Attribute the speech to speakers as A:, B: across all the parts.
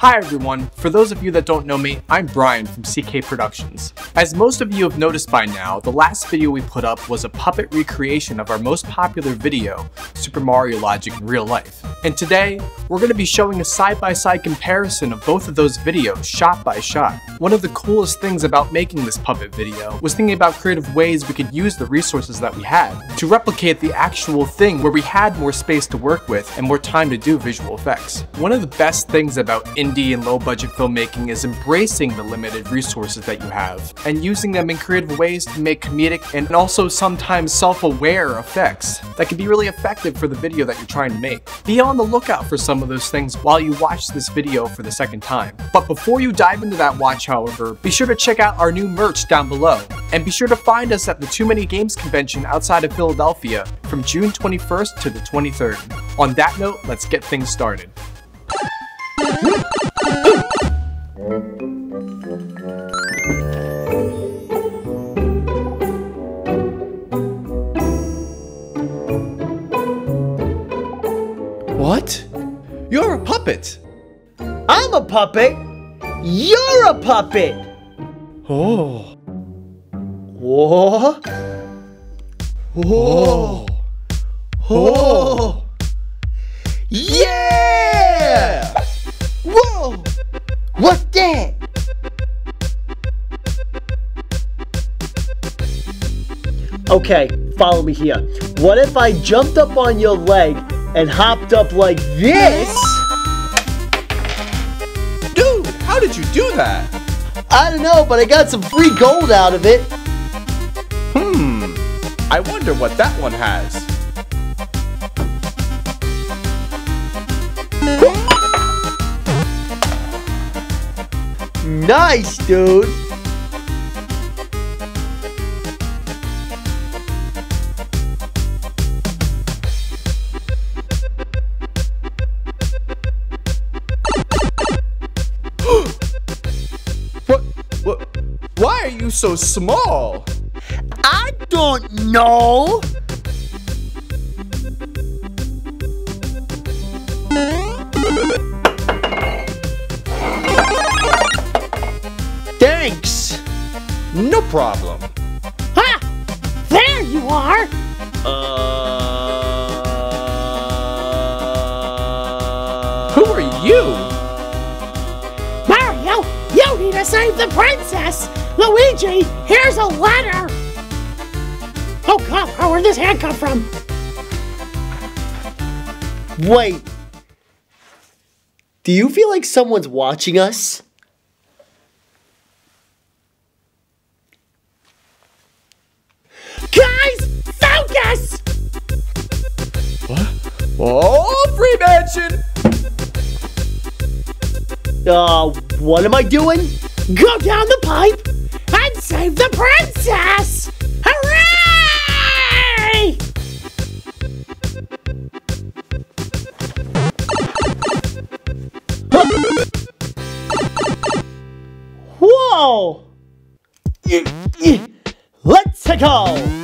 A: Hi everyone, for those of you that don't know me, I'm Brian from CK Productions. As most of you have noticed by now, the last video we put up was a puppet recreation of our most popular video, Super Mario Logic in real life. And today, we're going to be showing a side-by-side -side comparison of both of those videos, shot by shot. One of the coolest things about making this puppet video was thinking about creative ways we could use the resources that we had to replicate the actual thing where we had more space to work with and more time to do visual effects. One of the best things about indie and low budget filmmaking is embracing the limited resources that you have and using them in creative ways to make comedic and also sometimes self-aware effects that can be really effective for the video that you're trying to make. Be on the lookout for some of those things while you watch this video for the second time. But before you dive into that watch, however, be sure to check out our new merch down below. And be sure to find us at the Too Many Games convention outside of Philadelphia from June 21st to the 23rd. On that note, let's get things started. What? You're a puppet!
B: I'm a puppet! You're a puppet!
A: Oh.
B: Whoa! Oh. Whoa! Whoa! Yeah! Okay, follow me here. What if I jumped up on your leg and hopped up like this?
A: Dude, how did you do that?
B: I don't know, but I got some free gold out of it.
A: Hmm. I wonder what that one has.
B: Nice, dude.
A: So small?
B: I don't know. Thanks.
A: No problem.
C: Ha! There you are!
B: Uh...
A: Who are you?
C: Mario, you need to save the princess! Luigi, here's a letter! Oh god, where did this hand come from?
B: Wait. Do you feel like someone's watching us?
C: Guys, focus! What?
A: Oh, free mansion!
B: Uh, what am I doing?
C: Go down the pipe and save the princess! Hooray!
B: Whoa! Let's go!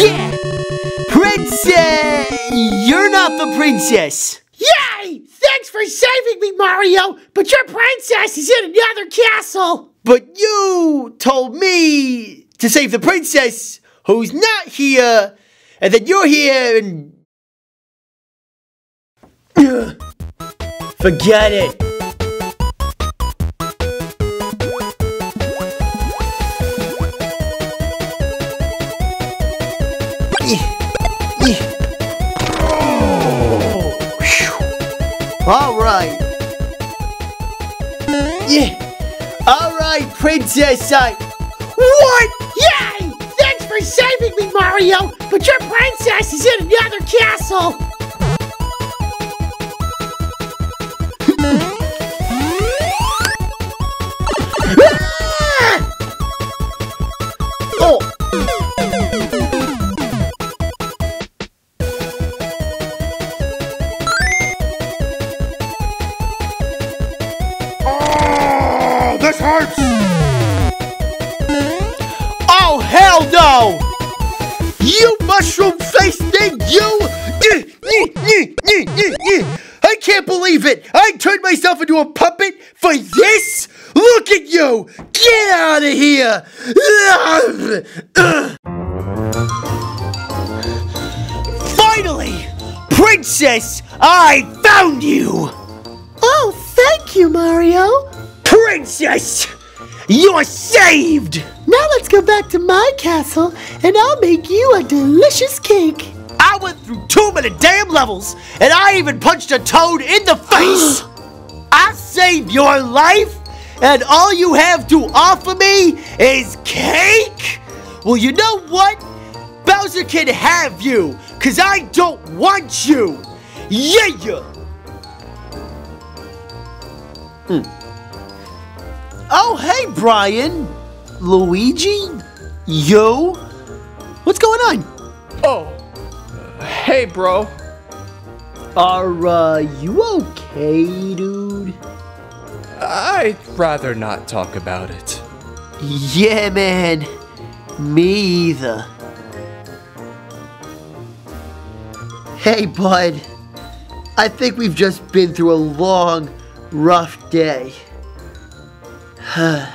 B: Yeah! Princess! You're not the princess.
C: Yay! Thanks for saving me, Mario! But your princess is in another castle!
B: But you told me to save the princess who's not here, and then you're here and. Forget it. Alright. Yeah. Alright, Princess I.
C: What? Yay! Thanks for saving me, Mario! But your princess is in another castle!
D: ah!
B: Oh! Hell no! You mushroom face thing, you! I can't believe it! I turned myself into a puppet for this? Look at you! Get out of here! Finally! Princess, I found you!
C: Oh, thank you, Mario.
B: Princess! You're saved!
C: Now let's go back to my castle and I'll make you a delicious cake.
B: I went through too many damn levels, and I even punched a toad in the face! I saved your life, and all you have to offer me is cake? Well, you know what? Bowser can have you, cause I don't want you! Yeah! Hmm. Oh, hey, Brian! Luigi? Yo? What's going on?
A: Oh, hey, bro.
B: Are, uh, you okay, dude?
A: I'd rather not talk about it.
B: Yeah, man. Me either. Hey, bud. I think we've just been through a long, rough day.
A: Hey,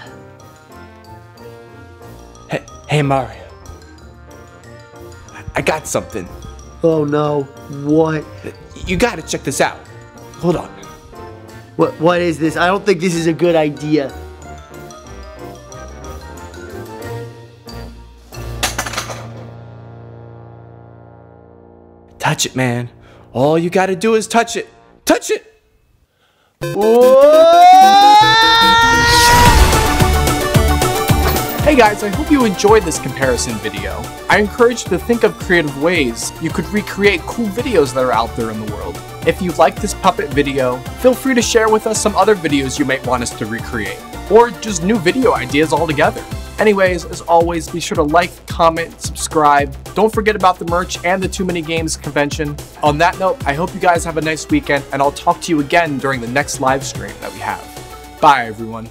A: hey Mario. I- got something.
B: oh no. What?
A: You gotta check this out. Hold on.
B: What what is this? I don't think this is a good idea.
A: Touch it, man. All you gotta do is touch it. Touch it! Hey guys, I hope you enjoyed this comparison video. I encourage you to think of creative ways you could recreate cool videos that are out there in the world. If you like this puppet video, feel free to share with us some other videos you might want us to recreate, or just new video ideas altogether. Anyways, as always, be sure to like, comment, subscribe. Don't forget about the merch and the Too Many Games convention. On that note, I hope you guys have a nice weekend, and I'll talk to you again during the next live stream that we have. Bye, everyone.